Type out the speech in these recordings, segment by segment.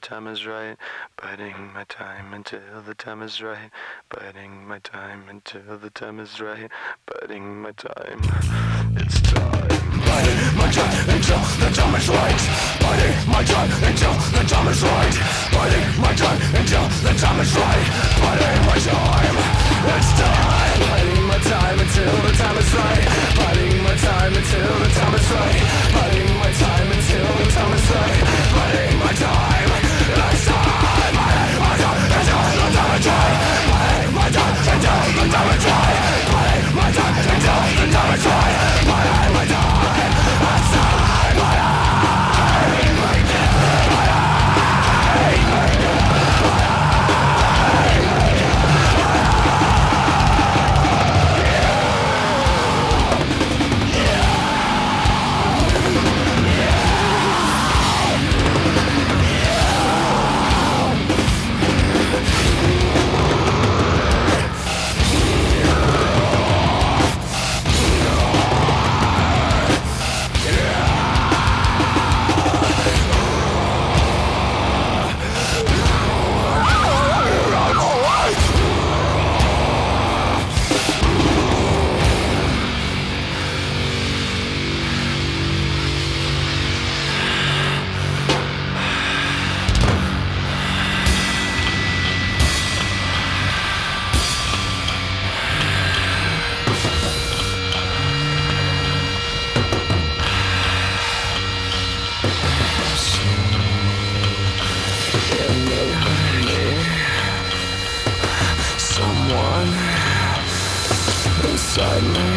time is right. Biding my time until the time is right. Biding my time until the time is right. Biding my time. It's time. Biding my time until the time is right. Biding my time until the time is right. Biding my time until the time is right. Biding my time. It's time. Biding my time until the time is right. Biding my time until the time is right. Someone inside me.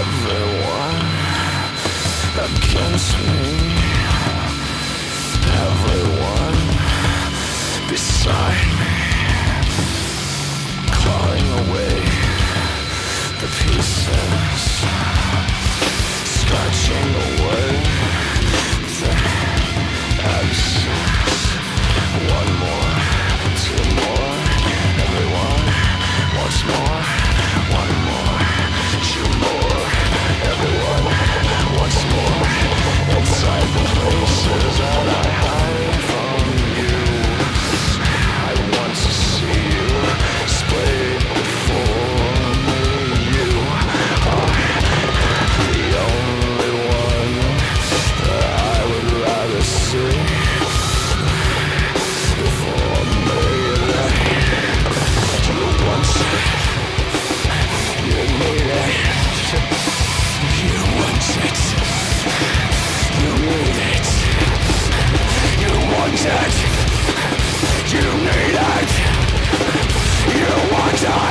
Everyone against me. Everyone beside me. Clawing away the pieces. Scratching away Jackson!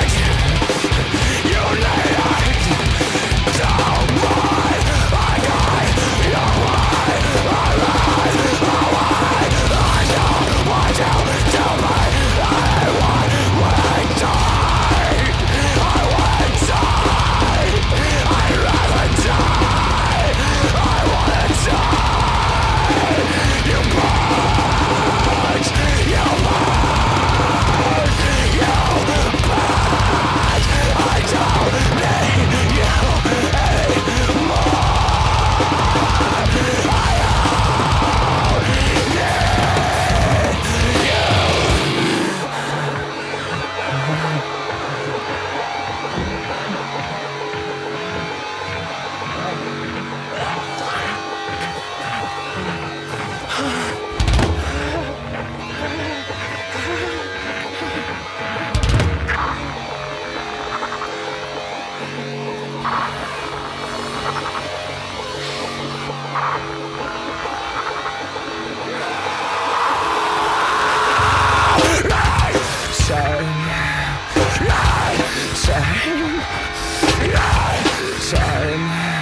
Time,